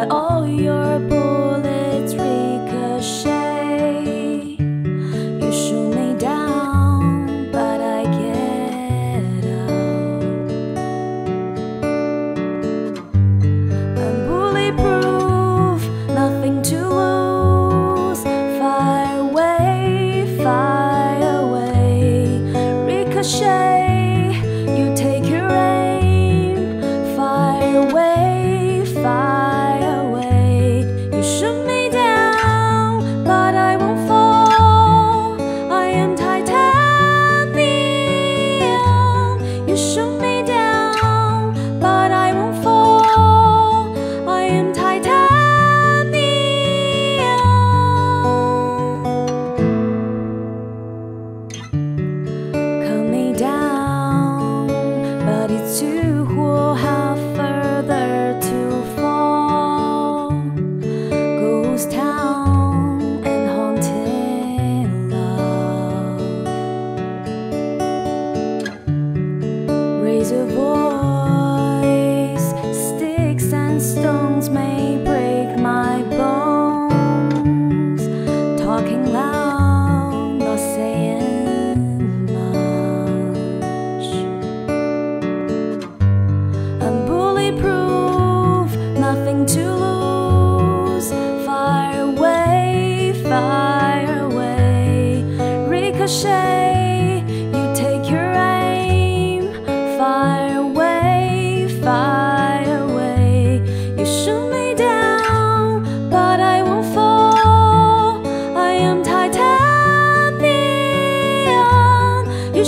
but all your bullets ricochet. You shoot me down, but I get up. I'm bulletproof, nothing to lose. Fire away, fire away, ricochet.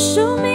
show me